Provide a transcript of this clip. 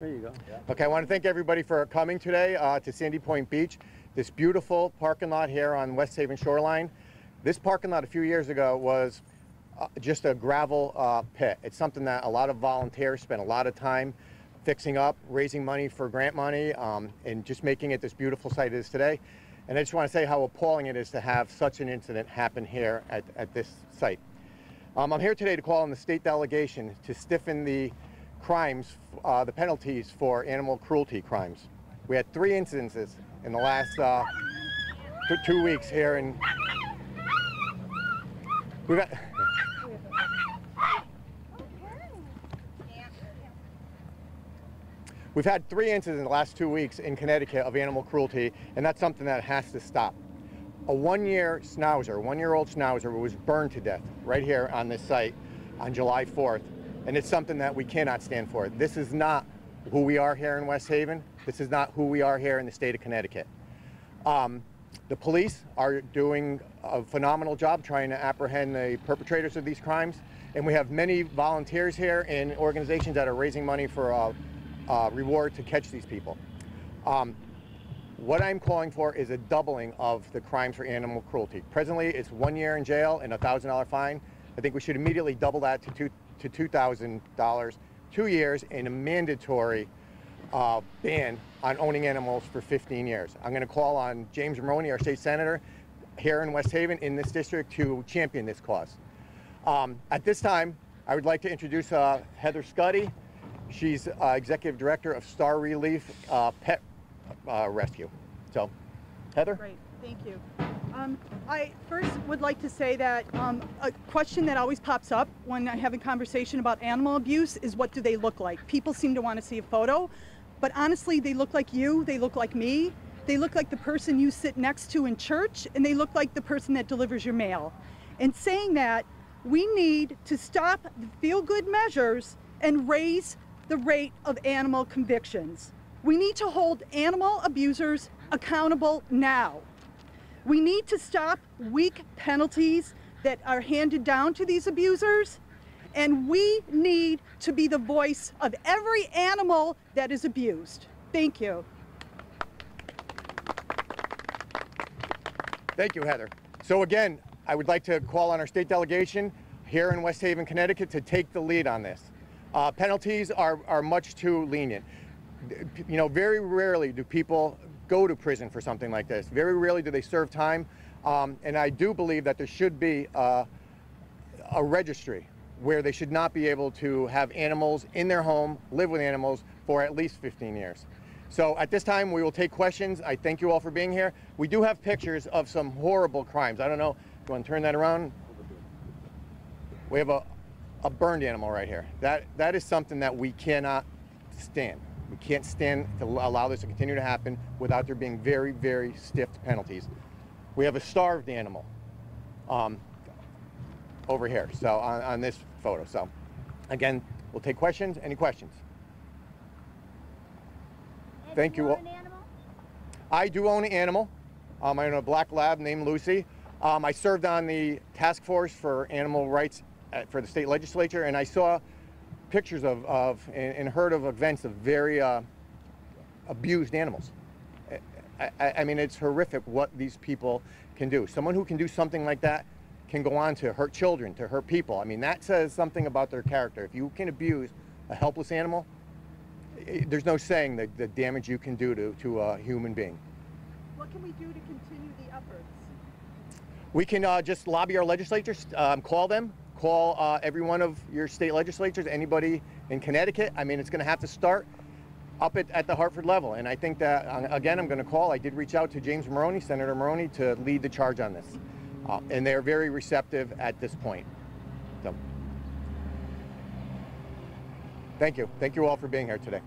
There you go. Okay, I want to thank everybody for coming today uh, to Sandy Point Beach, this beautiful parking lot here on West Haven Shoreline. This parking lot a few years ago was uh, just a gravel uh, pit. It's something that a lot of volunteers spent a lot of time fixing up, raising money for grant money, um, and just making it this beautiful site it is today. And I just want to say how appalling it is to have such an incident happen here at, at this site. Um, I'm here today to call on the state delegation to stiffen the crimes, uh, the penalties for animal cruelty crimes. We had three incidences in the last uh, two weeks here in. We've had, We've had three incidents in the last two weeks in Connecticut of animal cruelty, and that's something that has to stop. A one-year schnauzer, one-year-old schnauzer was burned to death right here on this site on July 4th and it's something that we cannot stand for. This is not who we are here in West Haven. This is not who we are here in the state of Connecticut. Um, the police are doing a phenomenal job trying to apprehend the perpetrators of these crimes, and we have many volunteers here and organizations that are raising money for a, a reward to catch these people. Um, what I'm calling for is a doubling of the crimes for animal cruelty. Presently, it's one year in jail and a $1,000 fine. I think we should immediately double that to two, to $2,000, two years, and a mandatory uh, ban on owning animals for 15 years. I'm going to call on James Maroney, our state senator, here in West Haven in this district to champion this cause. Um, at this time, I would like to introduce uh, Heather Scuddy. She's uh, executive director of Star Relief uh, Pet uh, Rescue. So, Heather? Great, thank you. Um, I first would like to say that um, a question that always pops up when I have a conversation about animal abuse is what do they look like? People seem to want to see a photo, but honestly, they look like you, they look like me, they look like the person you sit next to in church, and they look like the person that delivers your mail. And saying that, we need to stop the feel good measures and raise the rate of animal convictions. We need to hold animal abusers accountable now. We need to stop weak penalties that are handed down to these abusers, and we need to be the voice of every animal that is abused. Thank you. Thank you, Heather. So again, I would like to call on our state delegation here in West Haven, Connecticut to take the lead on this. Uh, penalties are, are much too lenient. You know, very rarely do people go to prison for something like this. Very rarely do they serve time. Um, and I do believe that there should be uh, a registry where they should not be able to have animals in their home, live with animals for at least 15 years. So at this time, we will take questions. I thank you all for being here. We do have pictures of some horrible crimes. I don't know, you want to turn that around? We have a, a burned animal right here. That, that is something that we cannot stand. We can't stand to allow this to continue to happen without there being very, very stiff penalties. We have a starved animal um, over here, so on, on this photo. So again, we'll take questions. Any questions? Have Thank you. you. I do own an animal. Um, I own a black lab named Lucy. Um, I served on the task force for animal rights at, for the state legislature, and I saw pictures of, of and, and heard of events of very uh, abused animals. I, I, I, mean, it's horrific what these people can do. Someone who can do something like that can go on to hurt children, to hurt people. I mean, that says something about their character. If you can abuse a helpless animal, it, there's no saying the, the damage you can do to, to a human being. What can we do to continue the efforts? We can uh, just lobby our legislators, um, call them, call uh, every one of your state legislatures, anybody in Connecticut. I mean, it's going to have to start up at, at the Hartford level. And I think that, uh, again, I'm going to call. I did reach out to James Maroney, Senator Maroney, to lead the charge on this. Uh, and they're very receptive at this point. So, thank you. Thank you all for being here today.